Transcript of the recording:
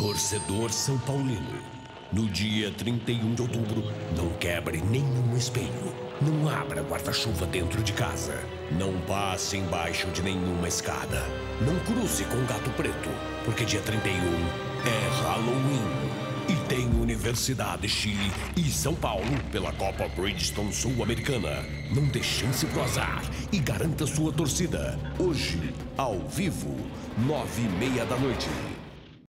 Torcedor São Paulino. No dia 31 de outubro, não quebre nenhum espelho. Não abra guarda-chuva dentro de casa. Não passe embaixo de nenhuma escada. Não cruze com gato preto, porque dia 31 é Halloween. E tem Universidade Chile e São Paulo pela Copa Bridgestone Sul-Americana. Não dê chance pro azar e garanta sua torcida. Hoje, ao vivo, nove e meia da noite.